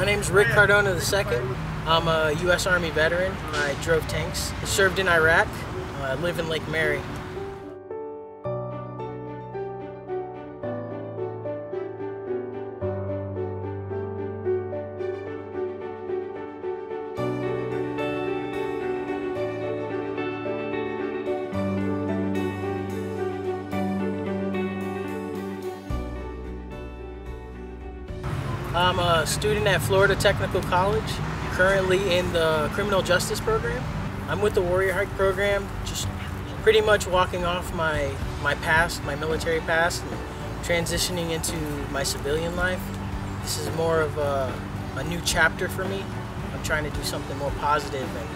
My name is Rick Cardona II. I'm a U.S. Army veteran. I drove tanks. Served in Iraq. I live in Lake Mary. I'm a student at Florida Technical College, currently in the criminal justice program. I'm with the Warrior Hike program, just pretty much walking off my, my past, my military past, and transitioning into my civilian life. This is more of a, a new chapter for me. I'm trying to do something more positive and,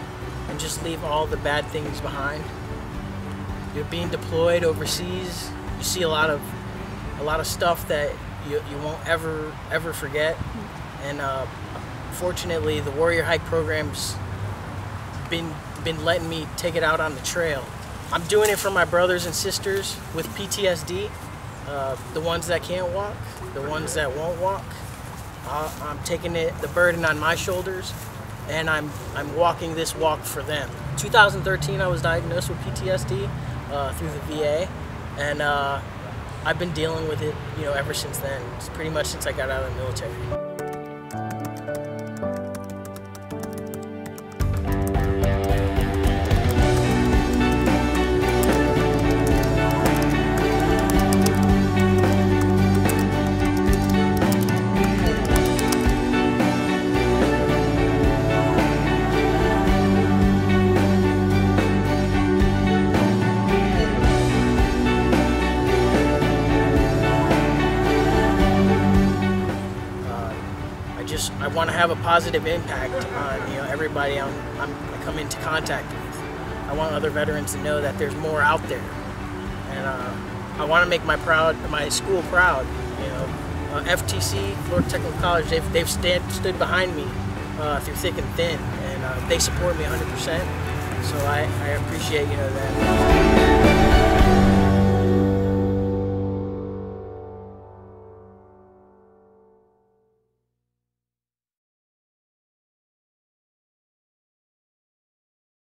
and just leave all the bad things behind. You're being deployed overseas. You see a lot of a lot of stuff that you, you won't ever ever forget. And uh, fortunately, the Warrior Hike program's been been letting me take it out on the trail. I'm doing it for my brothers and sisters with PTSD, uh, the ones that can't walk, the ones that won't walk. Uh, I'm taking it the burden on my shoulders, and I'm I'm walking this walk for them. 2013, I was diagnosed with PTSD uh, through the VA, and uh, I've been dealing with it, you know, ever since then. It's pretty much since I got out of the military. Want to have a positive impact on you know everybody I'm, I'm I come into contact with. I want other veterans to know that there's more out there, and uh, I want to make my proud my school proud. You know, uh, FTC Florida Technical College they've they've stand, stood behind me uh, through thick and thin, and uh, they support me 100%. So I, I appreciate you know that.